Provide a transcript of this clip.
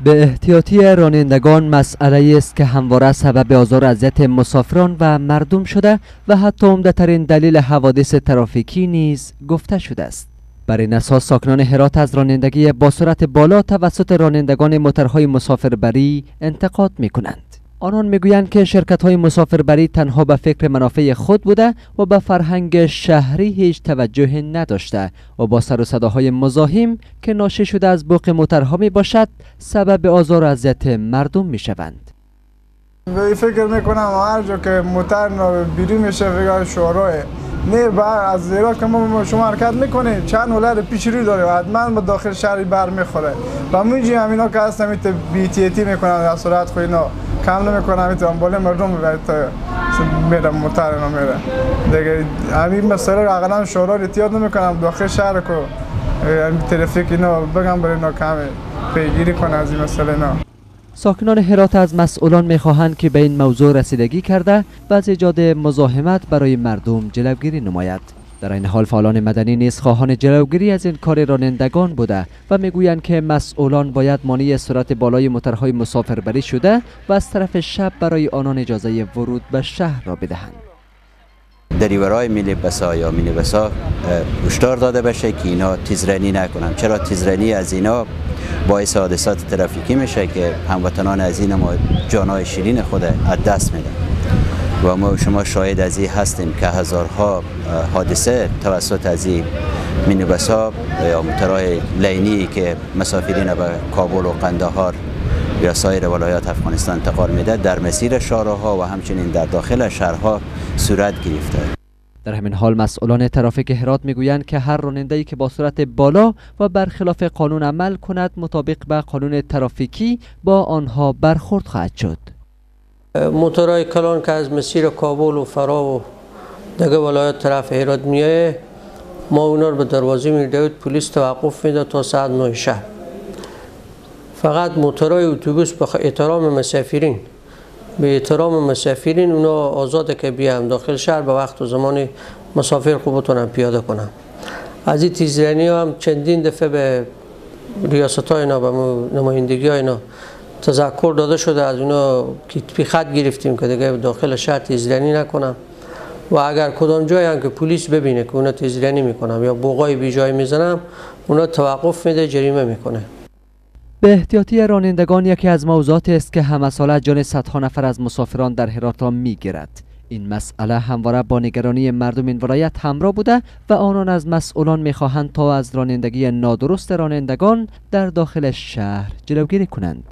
به احتیاطی رانندگان مسئله است که همواره سبب آزار اذیت مسافران و مردم شده و حتی عمدهترین دلیل حوادث ترافیکی نیز گفته شده است. بر این اساس ساکنان هرات از رانندگی با سرعت بالا توسط رانندگان موترهای مسافربری انتقاد می کنند آنان می‌گویند که شرکت های مسافربری تنها به فکر منافع خود بوده و به فرهنگ شهری هیچ توجه نداشته و با سر و صداهای مزاحم که ناشی شده از بوق موترها می باشد سبب آزار و اذیت مردم می شوند. فکر می‌کنم هر جا که موتر بیرون میشه فکر شورای نه بر از زیرا که ما شما حرکت می‌کنه چند ولر پیش رو داره حتما به داخل شهر بر می‌خوره و منجی همینا که هستم ایت بی تی تی می‌کنن در صورت خو اینا. کم نمی‌کنم ایت بالا مردم تا میره موتر اینا میره. دیگه همین مسئله رو اقلا شورا احتیاط نمی‌کنم. داخل شهر کو ترافیک اینا بگم برای اینا کمی پیگیری کنه از این مسئله اینا. ساکنان هرات از مسئولان می‌خواهند که به این موضوع رسیدگی کرده. و از ایجاد مزاحمت برای مردم جلوگیری نماید. در این حال فعالان مدنی نیز خواهان جلوگیری از این کار رانندگان بوده و می‌گویند که مسئولان باید مانع سرعت بالای موترهای مسافربری شده و از طرف شب برای آنان اجازه ورود به شهر را بدهند. دریورای میلی بسا یا مینی بسا هشدار داده بشه که اینا تیزرانی نکنن. چرا تیزرانی از اینا باعث حادثات ترافیکی میشه که هموطنان از این ما جانای شیرین خود از دست میدن؟ و ما شما شاهد از این هستیم که هزارها حادثه توسط از این مینیبس ها یا موترهای لینی که مسافرین به کابل و قندهار یا سایر ولایات افغانستان انتقال میده در مسیر شارها و همچنین در داخل شهرها صورت گرفته. در همین حال مسئولان ترافیک هرات می‌گویند که هر راننده‌ای که با سرعت بالا و برخلاف قانون عمل کند مطابق به قانون ترافیکی با آنها برخورد خواهد شد. موتورهای کلان که از مسیر کابل و فرا و دیگه ولایت طرف هرات میایه ما اونا رو به دروازه میردهید پلیس توقف میده تا ساعت 9 شب. فقط موتورهای اتوبوس به احترام مسافرین. به احترام مسافرین اونا آزاده که بیام داخل شهر به وقت و زمان مسافر خوب بتونن پیاده کنم. از این تیزرانی هم چندین دفعه به ریاست های اینا به نمایندگی های اینا تذکر داده شده از اونا که خط گرفتیم که دیگه داخل شهر تیزرانی نکنم. و اگر کدام جایی هم که پلیس ببینه که اونا تیزرانی می‌کنم یا بوقای بی جای می‌زنم اونا توقف میده جریمه می‌کنه. به احتیاطی رانندگان یکی از موضوعات است که همه ساله جان صدها نفر از مسافران در هرات را می‌گیرد. این مسئله همواره با نگرانی مردم این ولایت همراه بوده و آنان از مسئولان می‌خواهند تا از رانندگی نادرست رانندگان در داخل شهر جلوگیری کنند.